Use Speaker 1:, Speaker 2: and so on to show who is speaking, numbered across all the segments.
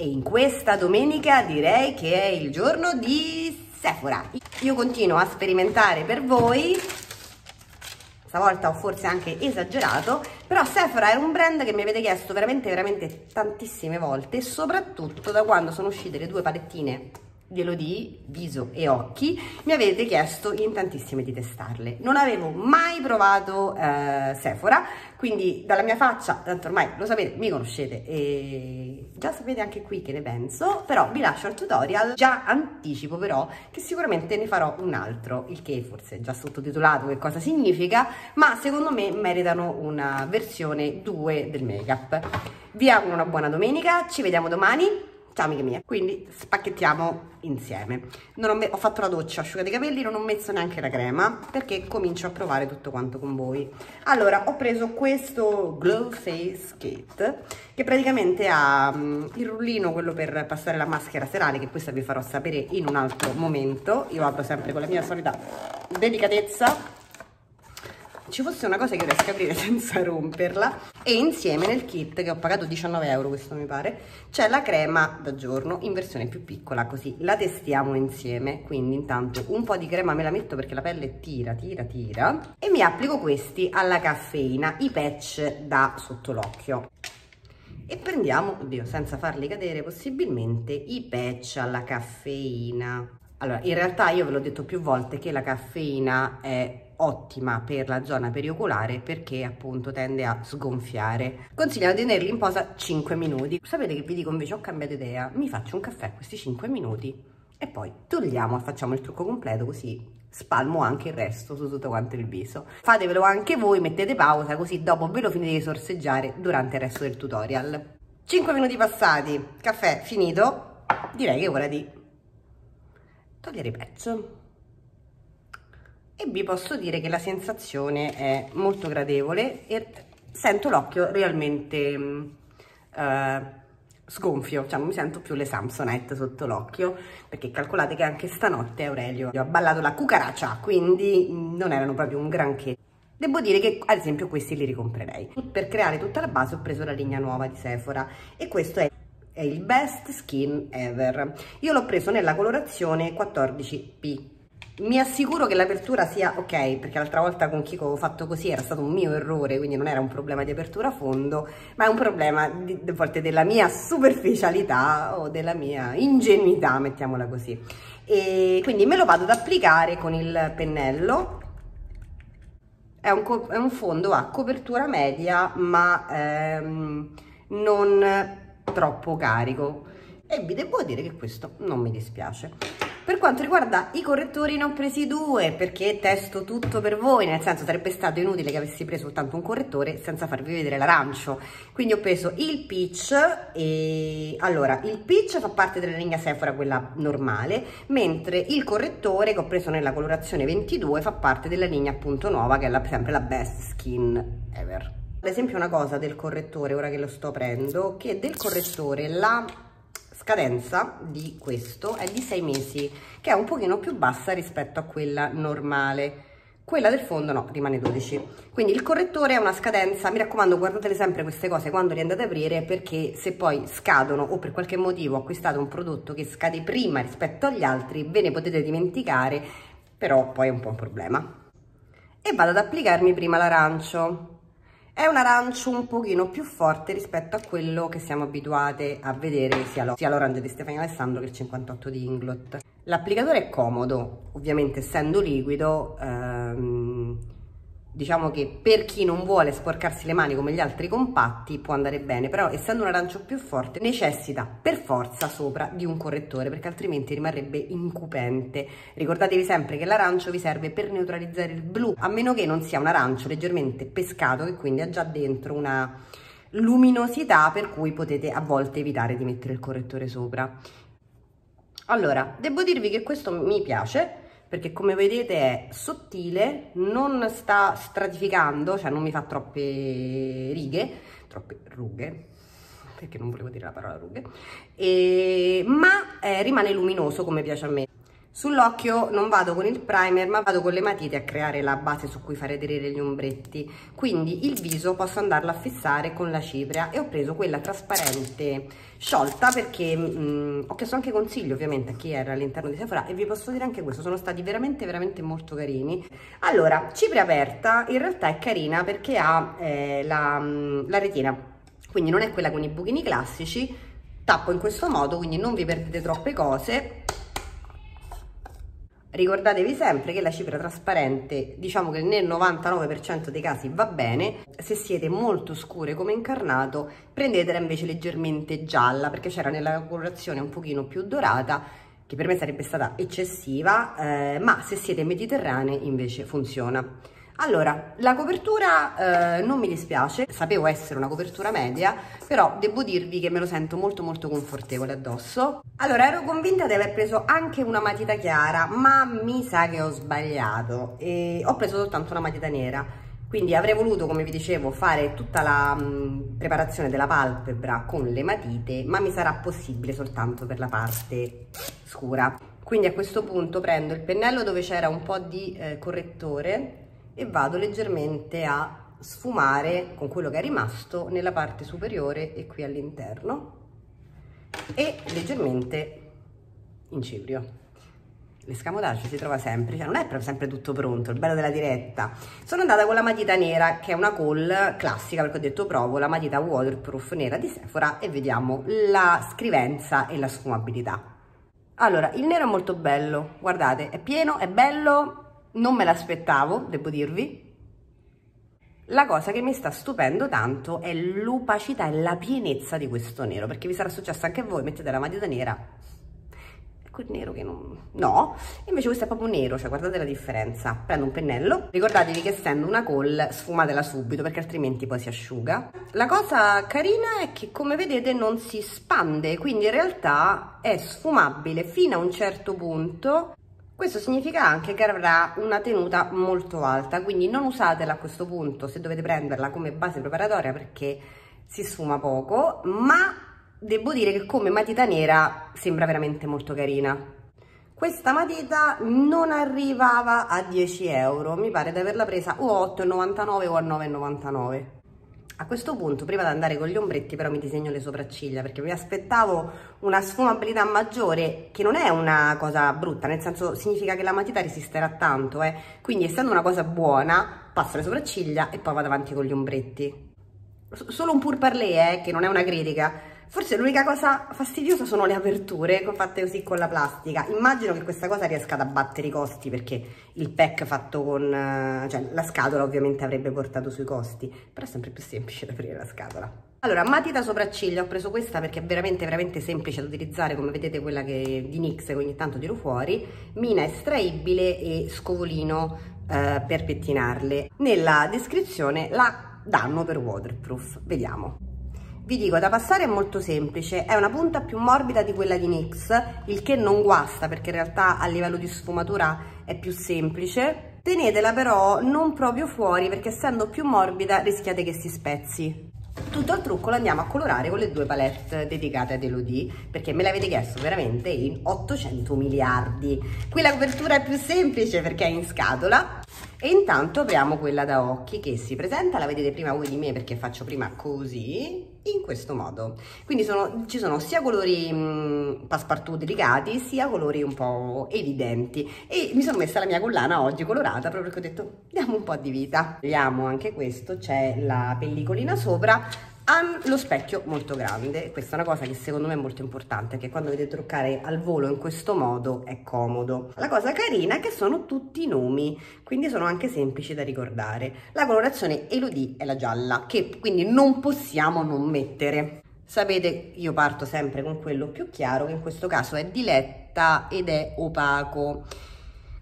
Speaker 1: E in questa domenica direi che è il giorno di Sephora. Io continuo a sperimentare per voi stavolta ho forse anche esagerato, però Sephora è un brand che mi avete chiesto veramente veramente tantissime volte, soprattutto da quando sono uscite le due palettine di Elodie, viso e occhi, mi avete chiesto in tantissime di testarle. Non avevo mai provato eh, Sephora, quindi dalla mia faccia, tanto ormai lo sapete, mi conoscete e già sapete anche qui che ne penso, però vi lascio al tutorial, già anticipo però che sicuramente ne farò un altro, il che forse è già sottotitolato che cosa significa, ma secondo me meritano una versione 2 del make-up. Vi auguro una buona domenica, ci vediamo domani Ciao amiche mie, quindi spacchettiamo insieme. Ho, ho, fatto la doccia, asciugato i capelli, non ho messo neanche la crema perché comincio a provare tutto quanto con voi. Allora, ho preso questo Glow Face Kit che praticamente ha um, il rullino, quello per passare la maschera serale, che questa vi farò sapere in un altro momento. Io apro sempre con la mia solita delicatezza ci fosse una cosa che riesco a aprire senza romperla. E insieme nel kit che ho pagato 19 euro questo mi pare c'è la crema da giorno in versione più piccola così la testiamo insieme. Quindi intanto un po' di crema me la metto perché la pelle tira tira tira. E mi applico questi alla caffeina i patch da sotto l'occhio. E prendiamo, oddio, senza farli cadere possibilmente, i patch alla caffeina. Allora, in realtà io ve l'ho detto più volte che la caffeina è ottima per la zona perioculare perché appunto tende a sgonfiare. Consigliano di tenerli in posa 5 minuti. Sapete che vi dico invece ho cambiato idea, mi faccio un caffè questi 5 minuti e poi togliamo, facciamo il trucco completo così spalmo anche il resto su tutto quanto il viso. Fatevelo anche voi, mettete pausa così dopo ve lo finite di sorseggiare durante il resto del tutorial. 5 minuti passati, caffè finito, direi che è ora di togliere i pezzo e vi posso dire che la sensazione è molto gradevole e sento l'occhio realmente uh, sgonfio, cioè mi sento più le Samsonite sotto l'occhio perché calcolate che anche stanotte Aurelio ha ballato la cucaraccia quindi non erano proprio un granché Devo dire che ad esempio questi li ricomprerei. Per creare tutta la base ho preso la linea nuova di Sephora e questo è, è il Best Skin Ever. Io l'ho preso nella colorazione 14P mi assicuro che l'apertura sia ok, perché l'altra volta con Kiko avevo fatto così, era stato un mio errore, quindi non era un problema di apertura a fondo, ma è un problema di, di volte della mia superficialità o della mia ingenuità, mettiamola così. E quindi me lo vado ad applicare con il pennello, è un, è un fondo a copertura media, ma ehm, non troppo carico. E vi devo dire che questo non mi dispiace. Per quanto riguarda i correttori ne ho presi due perché testo tutto per voi, nel senso sarebbe stato inutile che avessi preso soltanto un correttore senza farvi vedere l'arancio. Quindi ho preso il Peach e allora il Peach fa parte della linea Sephora, quella normale, mentre il correttore che ho preso nella colorazione 22 fa parte della linea appunto nuova che è la, sempre la Best Skin Ever. Ad esempio una cosa del correttore, ora che lo sto prendo, che del correttore la scadenza di questo è di 6 mesi, che è un pochino più bassa rispetto a quella normale. Quella del fondo no, rimane 12. Quindi il correttore ha una scadenza, mi raccomando guardatele sempre queste cose quando li andate ad aprire perché se poi scadono o per qualche motivo acquistate un prodotto che scade prima rispetto agli altri ve ne potete dimenticare, però poi è un po' un problema. E vado ad applicarmi prima l'arancio. È un arancio un pochino più forte rispetto a quello che siamo abituate a vedere sia l'orange di Stefania Alessandro che il 58 di Inglot. L'applicatore è comodo, ovviamente essendo liquido, ehm, diciamo che per chi non vuole sporcarsi le mani come gli altri compatti può andare bene, però essendo un arancio più forte necessita per forza sopra di un correttore perché altrimenti rimarrebbe incupente. Ricordatevi sempre che l'arancio vi serve per neutralizzare il blu, a meno che non sia un arancio leggermente pescato che quindi ha già dentro una luminosità per cui potete a volte evitare di mettere il correttore sopra. Allora, devo dirvi che questo mi piace perché come vedete è sottile, non sta stratificando, cioè non mi fa troppe righe, troppe rughe, perché non volevo dire la parola rughe, e, ma eh, rimane luminoso come piace a me. Sull'occhio non vado con il primer ma vado con le matite a creare la base su cui fare aderire gli ombretti, quindi il viso posso andarlo a fissare con la cipria e ho preso quella trasparente sciolta perché mh, mm, ho chiesto anche consiglio ovviamente a chi era all'interno di Sephora e vi posso dire anche questo, sono stati veramente veramente molto carini. Allora, cipria aperta in realtà è carina perché ha eh, la, mm, la retina, quindi non è quella con i buchini classici, tappo in questo modo quindi non vi perdete troppe cose Ricordatevi sempre che la cifra trasparente, diciamo che nel 99% dei casi va bene, se siete molto scure come incarnato prendetela invece leggermente gialla perché c'era nella colorazione un pochino più dorata che per me sarebbe stata eccessiva, eh, ma se siete mediterranei invece funziona. Allora, la copertura eh, non mi dispiace, sapevo essere una copertura media, però devo dirvi che me lo sento molto molto confortevole addosso. Allora, ero convinta di aver preso anche una matita chiara, ma mi sa che ho sbagliato e ho preso soltanto una matita nera. Quindi avrei voluto, come vi dicevo, fare tutta la mh, mm, preparazione della palpebra con le matite, ma mi sarà possibile soltanto per la parte scura. Quindi a questo punto prendo il pennello dove c'era un po' di eh, correttore e vado leggermente a sfumare con quello che è rimasto nella parte superiore e qui all'interno e leggermente in ciprio l'escamotage si trova sempre, cioè non è proprio sempre tutto pronto, il bello della diretta. Sono andata con la matita nera, che è una call classica, perché ho detto provo la matita waterproof nera di Sephora e vediamo la scrivenza e la sfumabilità. Allora, il nero è molto bello, guardate, è pieno, è bello, non me l'aspettavo, devo dirvi. La cosa che mi sta stupendo tanto è l'opacità e la pienezza di questo nero, perché vi sarà successo anche a voi, mettete la matita nera, quel nero che non... no, invece questo è proprio nero, cioè guardate la differenza. Prendo un pennello, ricordatevi che essendo una call sfumatela subito perché altrimenti poi si asciuga. La cosa carina è che come vedete non si spande, quindi in realtà è sfumabile fino a un certo punto questo significa anche che avrà una tenuta molto alta, quindi non usatela a questo punto se dovete prenderla come base preparatoria perché si sfuma poco, ma devo dire che come matita nera sembra veramente molto carina. Questa matita non arrivava a 10 euro, mi pare di averla presa o a 8,99 o a 9,99. A questo punto, prima di andare con gli ombretti, però mi disegno le sopracciglia perché mi aspettavo una sfumabilità maggiore, che non è una cosa brutta, nel senso significa che la matita resisterà tanto, eh. Quindi essendo una cosa buona, passo le sopracciglia e poi vado avanti con gli ombretti. Solo un pur parlé, eh, che non è una critica, Forse l'unica cosa fastidiosa sono le aperture fatte così con la plastica. Immagino che questa cosa riesca ad abbattere i costi perché il pack fatto con... Cioè la scatola ovviamente avrebbe portato sui costi, però è sempre più semplice da aprire la scatola. Allora, matita sopracciglia, ho preso questa perché è veramente veramente semplice da utilizzare, come vedete quella che di NYX che ogni tanto tiro fuori, mina estraibile e scovolino eh, per pettinarle. Nella descrizione la danno per waterproof, vediamo. Vi dico, da passare è molto semplice, è una punta più morbida di quella di NYX, il che non guasta perché in realtà a livello di sfumatura è più semplice. Tenetela però non proprio fuori perché essendo più morbida rischiate che si spezzi. Tutto il trucco lo andiamo a colorare con le due palette dedicate ad Elodie perché me l'avete chiesto veramente in 800 miliardi. Qui la copertura è più semplice perché è in scatola e intanto apriamo quella da occhi che si presenta, la vedete prima voi di me perché faccio prima così, in questo modo. Quindi sono, ci sono sia colori passepartout delicati, sia colori un po' evidenti. E mi sono messa la mia collana oggi colorata proprio perché ho detto diamo un po' di vita. Vediamo anche questo, c'è la pellicolina sopra lo specchio molto grande. Questa è una cosa che secondo me è molto importante che quando vedete truccare al volo in questo modo è comodo. La cosa carina è che sono tutti nomi quindi sono anche semplici da ricordare. La colorazione Elodie è la gialla che quindi non possiamo non mettere. Sapete io parto sempre con quello più chiaro che in questo caso è Diletta ed è opaco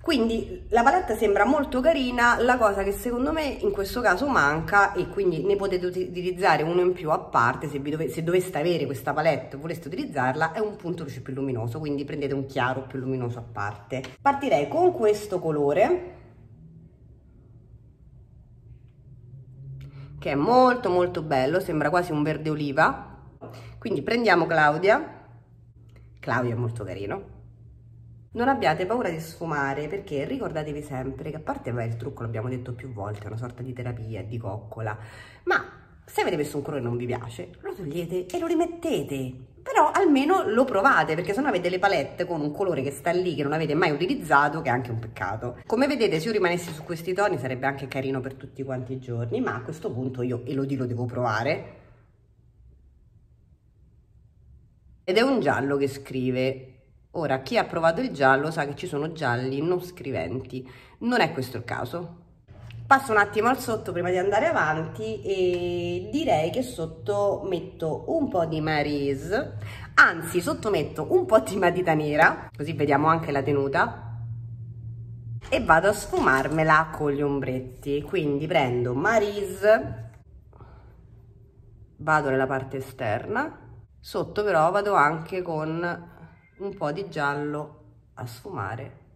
Speaker 1: quindi la palette sembra molto carina, la cosa che secondo me in questo caso manca e quindi ne potete utilizzare uno in più a parte se, dove, se doveste avere questa palette e voleste utilizzarla è un punto luce più luminoso, quindi prendete un chiaro più luminoso a parte. Partirei con questo colore che è molto molto bello, sembra quasi un verde oliva. Quindi prendiamo Claudia, Claudia è molto carino, Non abbiate paura di sfumare perché ricordatevi sempre che a parte beh, il trucco l'abbiamo detto più volte, è una sorta di terapia, di coccola, ma se avete messo un colore e non vi piace, lo togliete e lo rimettete. Però almeno lo provate, perché se no avete le palette con un colore che sta lì, che non avete mai utilizzato, che è anche un peccato. Come vedete, se io rimanessi su questi toni sarebbe anche carino per tutti quanti i giorni, ma a questo punto io Elodie lo devo provare. Ed è un giallo che scrive Ora, chi ha provato il giallo sa che ci sono gialli non scriventi. Non è questo il caso. Passo un attimo al sotto prima di andare avanti e direi che sotto metto un po' di Marise, anzi sotto metto un po' di matita nera, così vediamo anche la tenuta, e vado a sfumarmela con gli ombretti. Quindi prendo Marise, vado nella parte esterna, sotto però vado anche con un po' di giallo a sfumare.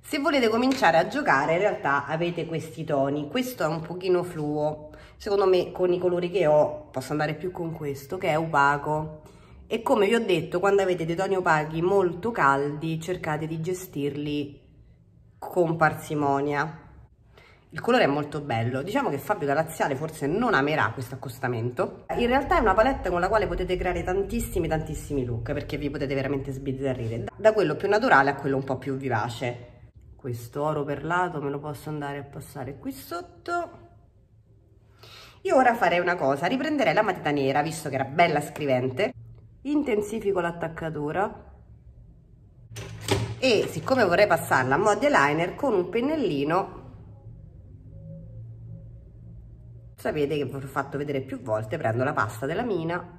Speaker 1: Se volete cominciare a giocare in realtà avete questi toni, questo è un pochino fluo, secondo me con i colori che ho posso andare più con questo che è opaco. E come vi ho detto quando avete dei toni opachi molto caldi cercate di gestirli con parsimonia il colore è molto bello, diciamo che Fabio da Laziale forse non amerà questo accostamento. In realtà è una palette con la quale potete creare tantissimi tantissimi look perché vi potete veramente sbizzarrire, da quello più naturale a quello un po' più vivace. Questo oro perlato me lo posso andare a passare qui sotto. Io ora farei una cosa, riprenderei la matita nera, visto che era bella scrivente, intensifico l'attaccatura e siccome vorrei passarla a mod eyeliner con un pennellino sapete che vi ho fatto vedere più volte prendo la pasta della mina.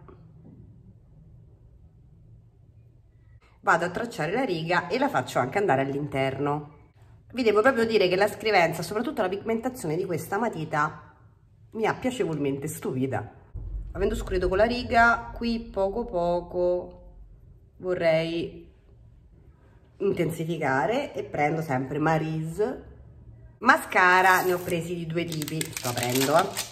Speaker 1: Vado a tracciare la riga e la faccio anche andare all'interno. Vi devo proprio dire che la scrivenza soprattutto la pigmentazione di questa matita mi ha piacevolmente stupita avendo scurito con la riga qui poco poco vorrei intensificare e prendo sempre Marise mascara ne ho presi di due tipi. Sto aprendo eh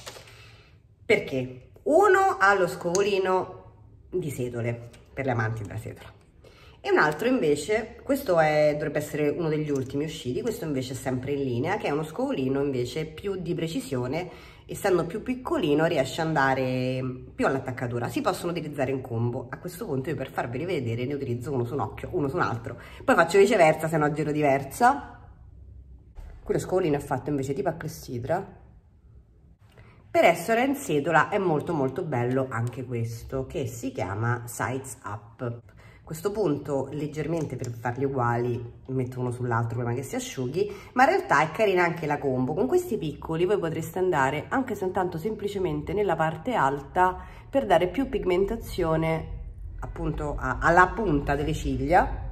Speaker 1: perché? Uno ha lo scovolino di setole per le amanti della setola e un altro invece, questo è, dovrebbe essere uno degli ultimi usciti, questo invece è sempre in linea, che è uno scovolino invece più di precisione, essendo più piccolino riesce ad andare più all'attaccatura, si possono utilizzare in combo, a questo punto io per farveli vedere ne utilizzo uno su un occhio, uno su un altro, poi faccio viceversa se no giro diversa, qui lo scovolino è fatto invece tipo a clessidra, per essere in sedola è molto molto bello anche questo che si chiama Sides Up. A questo punto leggermente per farli uguali metto uno sull'altro prima che si asciughi, ma in realtà è carina anche la combo. Con questi piccoli voi potreste andare anche soltanto semplicemente nella parte alta per dare più pigmentazione appunto alla punta delle ciglia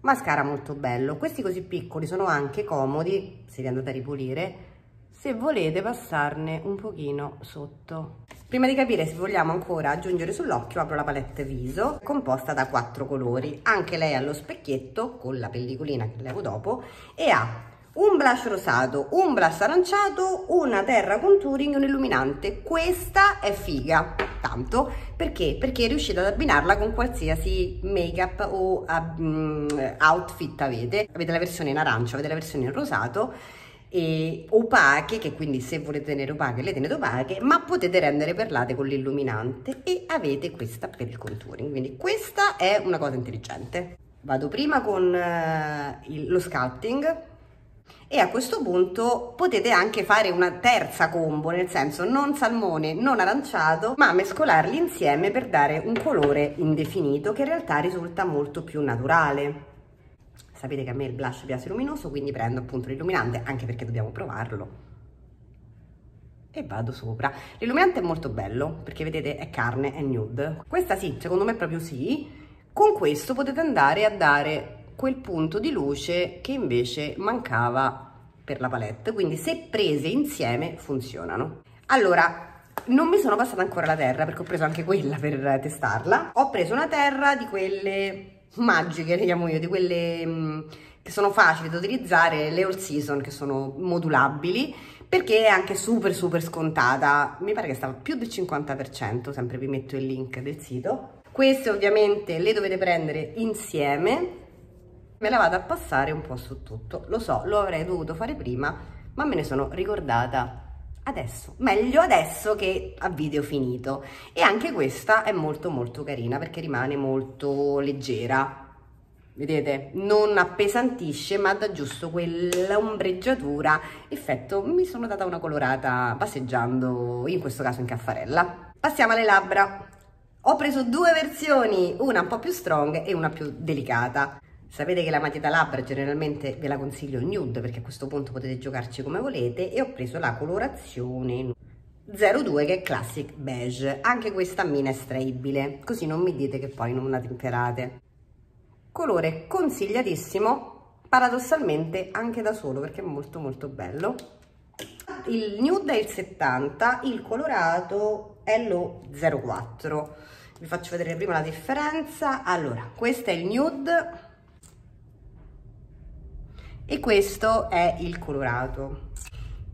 Speaker 1: mascara molto bello questi così piccoli sono anche comodi se li andate a ripulire se volete passarne un pochino sotto. Prima di capire se vogliamo ancora aggiungere sull'occhio apro la palette viso composta da quattro colori, anche lei allo specchietto con la pellicolina che levo dopo e ha un blush rosato, un blush aranciato, una terra contouring un illuminante. Questa è figa, tanto, perché? Perché riuscite ad abbinarla con qualsiasi make up o um, outfit avete. Avete la versione in arancia, avete la versione in rosato e opache, che quindi se volete tenere opache le tenete opache, ma potete rendere perlate con l'illuminante e avete questa per il contouring, quindi questa è una cosa intelligente. Vado prima con uh, il, lo sculpting e a questo punto potete anche fare una terza combo, nel senso non salmone, non aranciato, ma mescolarli insieme per dare un colore indefinito che in realtà risulta molto più naturale sapete che a me il blush piace luminoso quindi prendo appunto l'illuminante anche perché dobbiamo provarlo. E vado sopra. L'illuminante è molto bello perché vedete è carne, è nude. Questa sì, secondo me proprio sì. Con questo potete andare a dare quel punto di luce che invece mancava per la palette. Quindi se prese insieme funzionano. Allora non mi sono passata ancora la terra perché ho preso anche quella per testarla. Ho preso una terra di quelle magiche, le chiamo io, di quelle mh, mm, che sono facili da utilizzare, le all season che sono modulabili, perché è anche super super scontata, mi pare che stava più del 50%, sempre vi metto il link del sito. Queste ovviamente le dovete prendere insieme, me la vado a passare un po' su tutto. Lo so lo avrei dovuto fare prima ma me ne sono ricordata adesso, meglio adesso che a video finito. E anche questa è molto molto carina perché rimane molto leggera. Vedete? Non appesantisce ma dà giusto quell'ombreggiatura effetto mi sono data una colorata passeggiando in questo caso in caffarella. Passiamo alle labbra. Ho preso due versioni una un po' più strong e una più delicata Sapete che la matita labbra generalmente ve la consiglio nude perché a questo punto potete giocarci come volete e ho preso la colorazione 02 che è classic beige, anche questa mina estraibile, così non mi dite che poi non la temperate. Colore consigliatissimo, paradossalmente anche da solo perché è molto molto bello. Il nude è il 70, il colorato è lo 04. Vi faccio vedere prima la differenza. Allora, questo è il nude e questo è il colorato.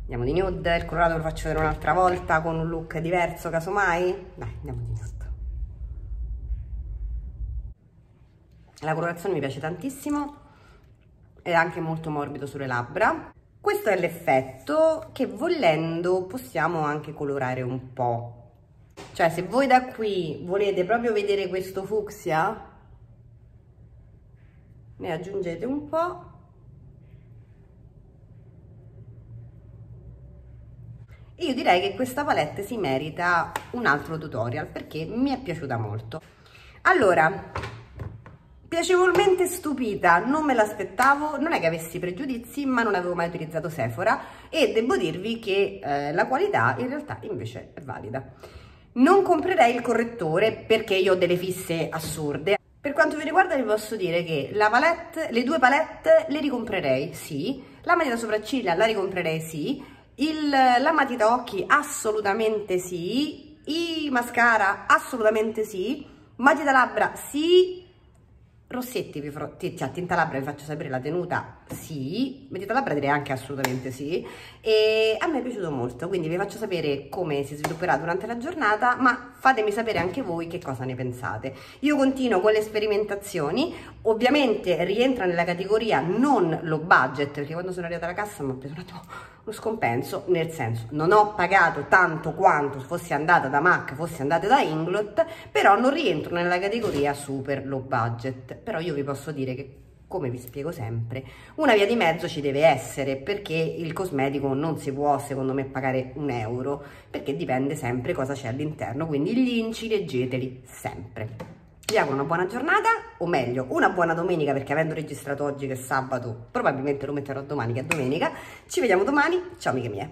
Speaker 1: Andiamo di nude il colorato lo faccio vedere un'altra volta con un look diverso casomai. Dai andiamo di nude. La colorazione mi piace tantissimo. È anche molto morbido sulle labbra. Questo è l'effetto che volendo possiamo anche colorare un po' cioè se voi da qui volete proprio vedere questo fucsia ne aggiungete un po' io direi che questa palette si merita un altro tutorial perché mi è piaciuta molto allora piacevolmente stupita non me l'aspettavo non è che avessi pregiudizi ma non avevo mai utilizzato Sephora e devo dirvi che eh, la qualità in realtà invece è valida non comprerei il correttore perché io ho delle fisse assurde per quanto mi riguarda vi posso dire che la palette, le due palette le ricomprerei, sì. La matita sopracciglia la ricomprerei, sì. Il, la matita occhi assolutamente sì, i mascara assolutamente sì, matita labbra sì, rossetti, cioè tinta labbra vi faccio sapere la tenuta sì, matita labbra direi anche assolutamente sì. E a me è piaciuto molto quindi vi faccio sapere come si svilupperà durante la giornata ma fatemi sapere anche voi che cosa ne pensate. Io continuo con le sperimentazioni ovviamente rientra nella categoria non low budget perché quando sono arrivata alla cassa mi ho preso un attimo uno scompenso nel senso non ho pagato tanto quanto fossi andata da MAC fossi andata da Inglot però non rientro nella categoria super low budget. Però io vi posso dire che come vi spiego sempre, una via di mezzo ci deve essere perché il cosmetico non si può secondo me pagare un euro perché dipende sempre cosa c'è all'interno, quindi gli inci leggeteli sempre. Vi auguro una buona giornata, o meglio, una buona domenica perché avendo registrato oggi che è sabato probabilmente lo metterò domani che è domenica. Ci vediamo domani, ciao amiche mie!